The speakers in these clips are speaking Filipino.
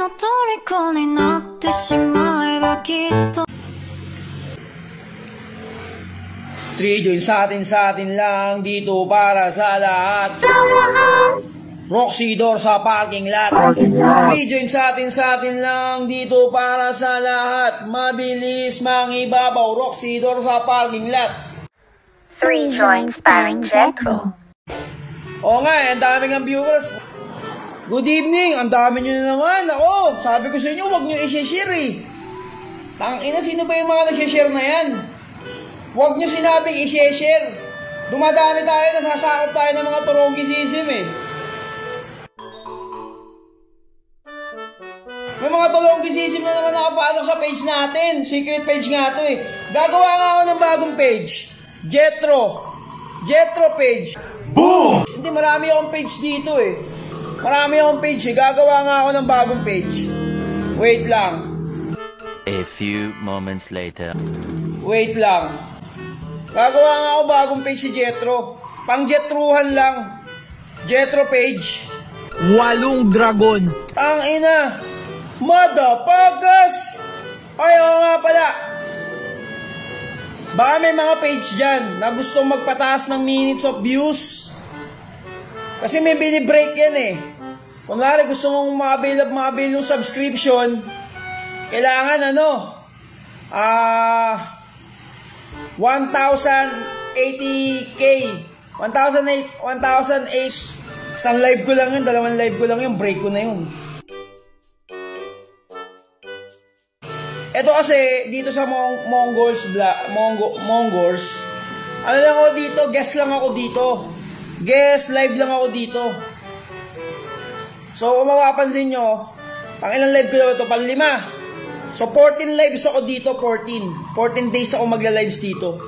の虜になってしまえばきっと Three join sa atin sa atin lang dito para sa lahat. Roxy Door sa parking lot. Three join sa atin sa atin lang dito para sa lahat. Mabilis mangibabaw. Roxy Door sa parking lot. Three joints sparring Jetro. Oo nga, eh, ang dami ng viewers. Good evening, ang dami nyo na naman. Ako, sabi ko sa inyo, huwag nyo i-share eh. Tangina, sino ba yung mga nag-share na yan? Huwag nyo sinabing i-share. Dumadami tayo, nasasakop tayo ng mga turogisism eh. May mga turogisism na naman nakapasok sa page natin. Secret page nga to eh. Gagawa nga ako ng bagong page. Jetro. Jetro page. Boom! Hindi, marami akong page dito eh. Marami akong page eh. Gagawa nga ako ng bagong page. Wait lang. A few moments later. Wait lang. Gagawa nga ako bagong page si Jetro. Pang Jetruhan lang. Jetro page. Walong dragon. Ang ina. Motherfuckers! Ay, oo nga pala. Baka may mga page dyan na gustong magpataas ng minutes of views. Kasi may binibreak yan eh. Kunwari gusto mong ma-avail, ma-avail yung subscription, kailangan ano, ah, 1,080k. 1,008, 1,008. Isang live ko lang yun, dalawang live ko lang yun, break ko na yun. Ito kasi, dito sa Mong Mongols, Bla Mongo Mongols, ano lang ako dito, guest lang ako dito. Guest, live lang ako dito. So, kung mapapansin nyo, pang ilang live ko na ito, pang lima. So, 14 lives ako dito, 14. 14 days ako magla-lives dito.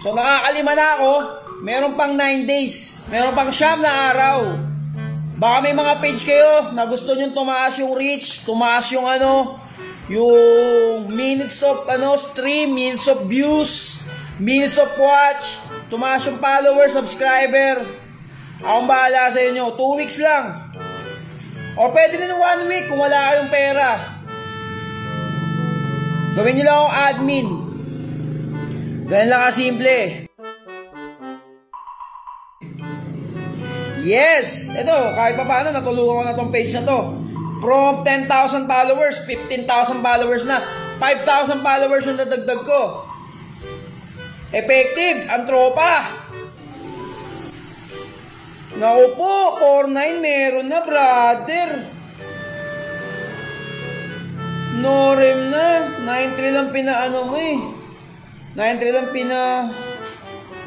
So, nakakalima na ako. Meron pang 9 days. Meron pang siyam na araw. Baka may mga page kayo na gusto nyo tumaas yung reach, tumaas yung ano, yung minutes of ano, stream, minutes of views, minutes of watch, tumaas yung follower, subscriber. Akong bahala sa inyo. 2 weeks lang. O pwede rin 1 week kung wala kayong pera. Gawin nyo lang admin. Ganyan lang kasimple. Yes! Ito, kahit pa paano, natulungan ko na tong page na to. From 10,000 followers, 15,000 followers na. 5,000 followers yung nadagdag ko. Effective, ang tropa. Naku po, 4-9 meron na, brother. Norem na. 9-3 lang pinaano mo eh. 9-3 lang pina...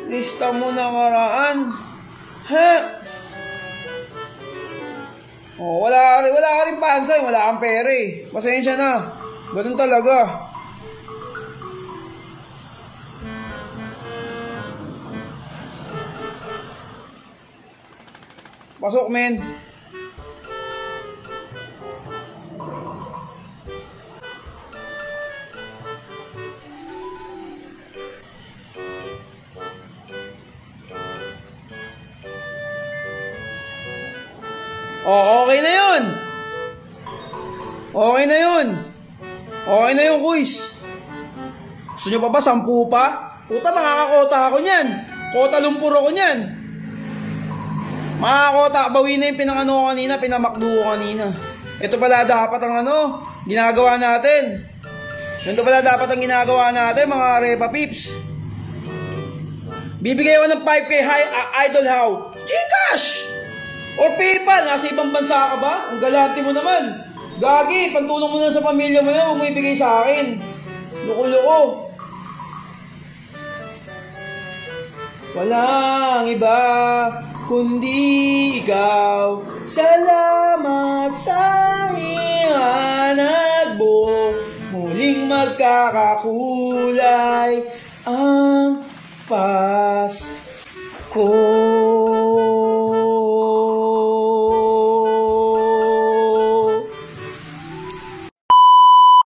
Lista mo na karaan. Ha? Oh, wala, wala ka rin pansay. Wala kang pera eh. Pasensya na. Ganun talaga. Pasok, men. Oh, okay na yun. Okay na yun. Okay na yun, kuis. Gusto nyo pa ba? Sampu pa? Puta, makakakota ako niyan. Kota lumpur ako niyan. Makakakota, bawi na yung pinangano ko kanina, pinamakdo ko kanina. Ito pala dapat ang ano, ginagawa natin. Ito pala dapat ang ginagawa natin, mga Repa Pips. Bibigay ako ng 5K high, uh, idol how? Gcash! Or PayPal, nasa ibang bansa ka ba? Ang galante mo naman. Gagi, pantulong mo na sa pamilya mo yan, huwag mo ibigay sa akin. Loko-loko. Walang iba, kundi ikaw. Salamat sa ihanag mo. Muling magkakakulay ang Pasko.